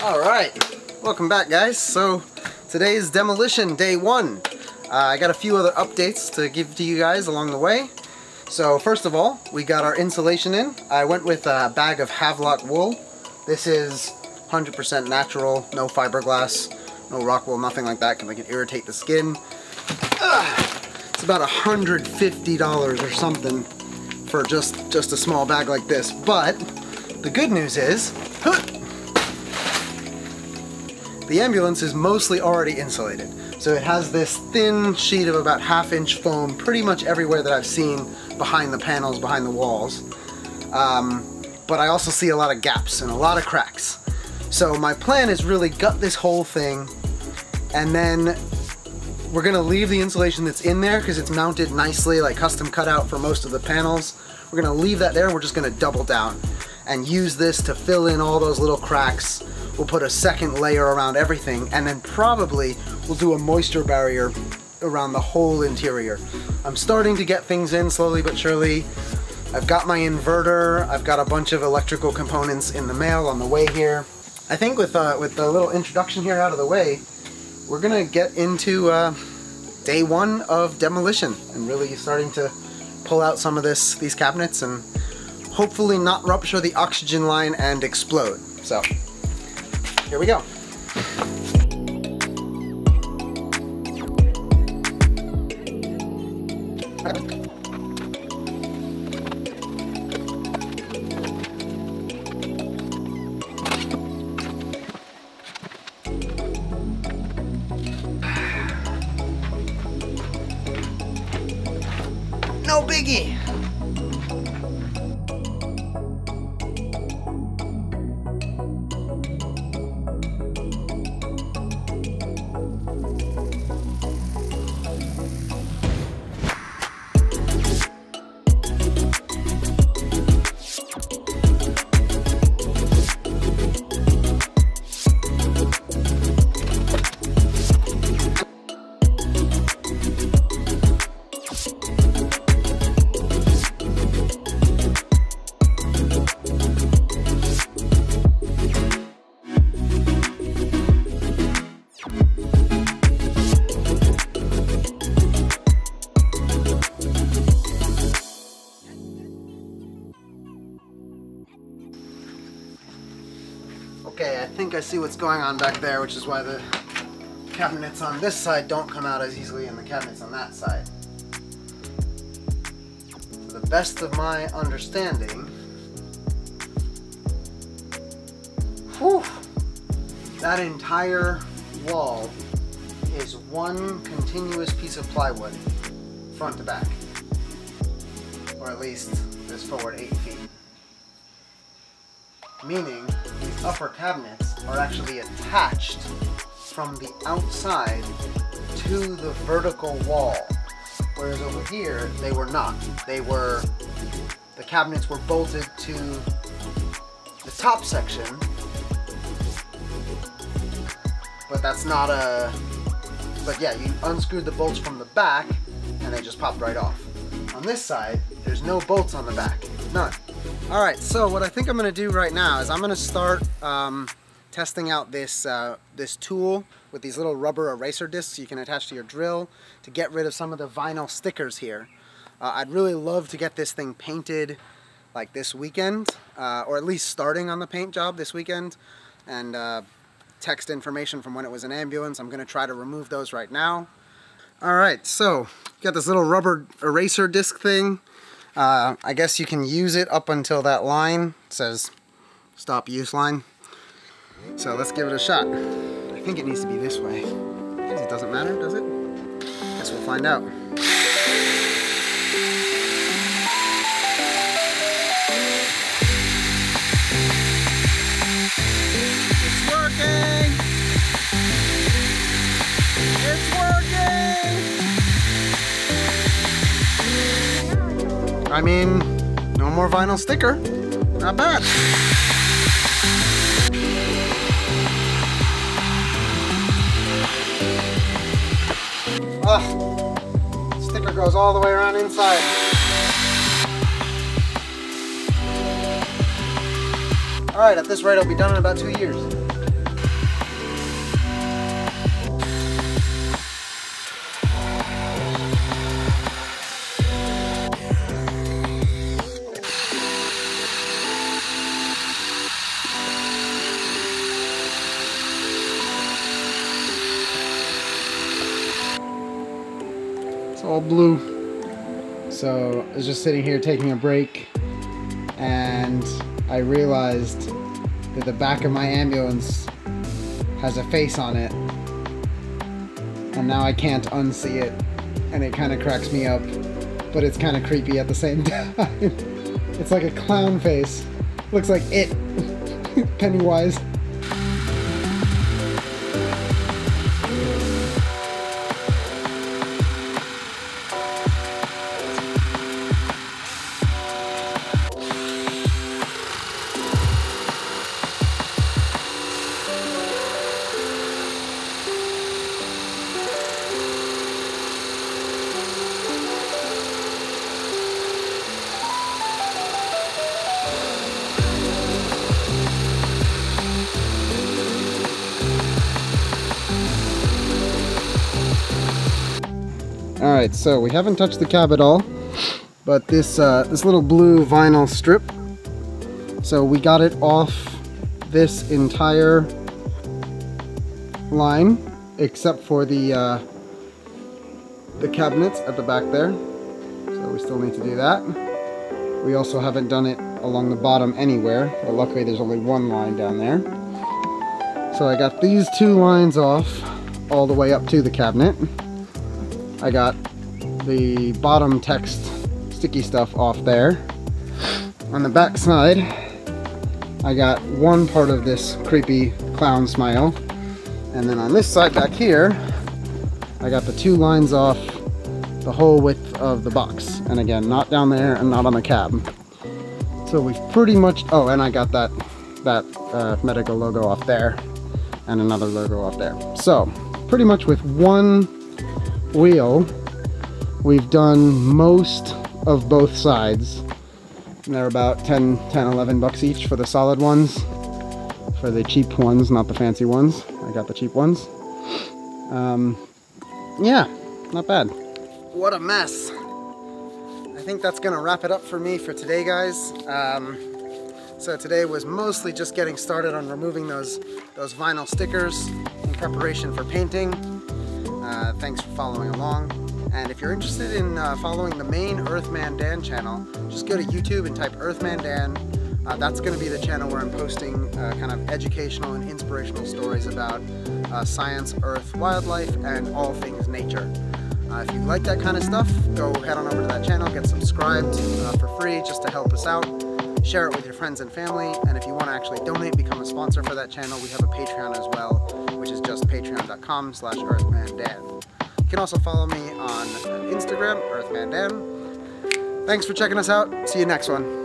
All right, welcome back guys. So today's demolition day one. Uh, I got a few other updates to give to you guys along the way. So first of all, we got our insulation in. I went with a bag of Havelock wool. This is 100% natural, no fiberglass, no rock wool, nothing like that because it can irritate the skin. Ugh. It's about $150 or something for just, just a small bag like this. But the good news is, the ambulance is mostly already insulated. So it has this thin sheet of about half inch foam pretty much everywhere that I've seen behind the panels, behind the walls. Um, but I also see a lot of gaps and a lot of cracks. So my plan is really gut this whole thing and then we're gonna leave the insulation that's in there because it's mounted nicely, like custom cut out for most of the panels. We're gonna leave that there, we're just gonna double down and use this to fill in all those little cracks. We'll put a second layer around everything and then probably we'll do a moisture barrier around the whole interior. I'm starting to get things in slowly but surely. I've got my inverter, I've got a bunch of electrical components in the mail on the way here. I think with, uh, with the little introduction here out of the way, we're gonna get into uh, day one of demolition and really starting to pull out some of this these cabinets and hopefully not rupture the oxygen line and explode. So here we go. No biggie. Okay, I think I see what's going on back there, which is why the cabinets on this side don't come out as easily and the cabinets on that side. To the best of my understanding, whew, that entire wall is one continuous piece of plywood, front to back. Or at least this forward eight feet meaning upper cabinets are actually attached from the outside to the vertical wall. Whereas over here, they were not. They were, the cabinets were bolted to the top section, but that's not a, but yeah, you unscrewed the bolts from the back and they just popped right off. On this side, there's no bolts on the back, none. All right, so what I think I'm gonna do right now is I'm gonna start um, testing out this, uh, this tool with these little rubber eraser discs you can attach to your drill to get rid of some of the vinyl stickers here. Uh, I'd really love to get this thing painted like this weekend, uh, or at least starting on the paint job this weekend, and uh, text information from when it was an ambulance. I'm gonna try to remove those right now. All right, so got this little rubber eraser disc thing. Uh, I guess you can use it up until that line says stop use line. So let's give it a shot. I think it needs to be this way. It doesn't matter, does it? Guess we'll find out. I mean, no more vinyl sticker. Not bad. Ah, sticker goes all the way around inside. All right, at this rate, I'll be done in about two years. All blue. So I was just sitting here taking a break and I realized that the back of my ambulance has a face on it and now I can't unsee it and it kind of cracks me up but it's kind of creepy at the same time. it's like a clown face. Looks like it. Pennywise. All right, so we haven't touched the cab at all, but this uh, this little blue vinyl strip. So we got it off this entire line, except for the uh, the cabinets at the back there. So we still need to do that. We also haven't done it along the bottom anywhere, but luckily there's only one line down there. So I got these two lines off all the way up to the cabinet. I got the bottom text sticky stuff off there. On the back side, I got one part of this creepy clown smile. And then on this side back here, I got the two lines off the whole width of the box. And again, not down there and not on the cab. So we've pretty much, oh, and I got that, that uh, medical logo off there and another logo off there. So pretty much with one wheel, we've done most of both sides. And they're about 10, 10, 11 bucks each for the solid ones. For the cheap ones, not the fancy ones. I got the cheap ones. Um, yeah, not bad. What a mess. I think that's gonna wrap it up for me for today, guys. Um, so today was mostly just getting started on removing those, those vinyl stickers in preparation for painting. Uh, thanks for following along. And if you're interested in uh, following the main Earthman Dan channel, just go to YouTube and type Earthman Dan. Uh, that's going to be the channel where I'm posting uh, kind of educational and inspirational stories about uh, science, earth, wildlife, and all things nature. Uh, if you like that kind of stuff, go head on over to that channel, get subscribed for free just to help us out share it with your friends and family, and if you want to actually donate, become a sponsor for that channel, we have a Patreon as well, which is just patreon.com slash earthmandan. You can also follow me on Instagram, earthmandan. Thanks for checking us out. See you next one.